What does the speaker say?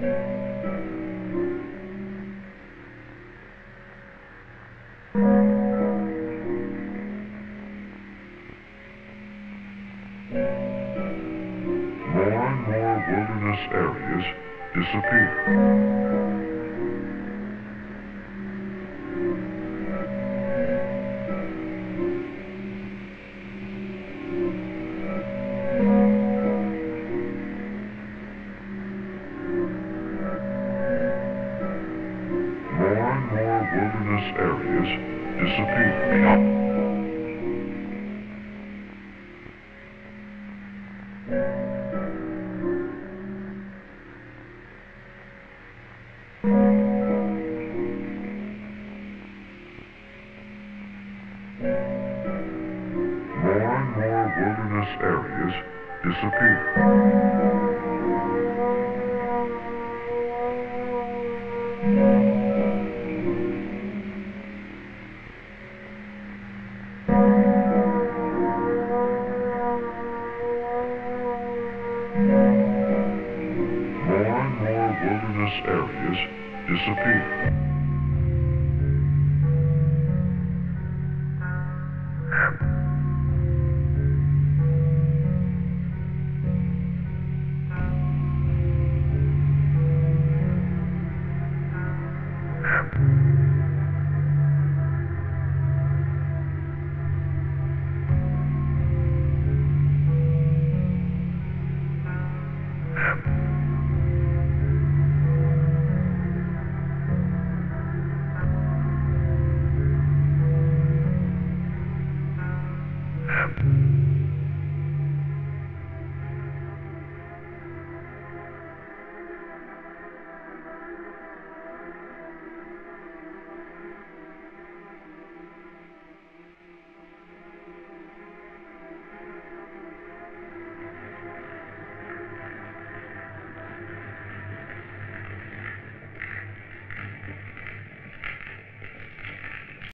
More and more wilderness areas disappear. Wilderness areas disappear. More and more wilderness areas disappear. More and more wilderness areas disappear. Yeah.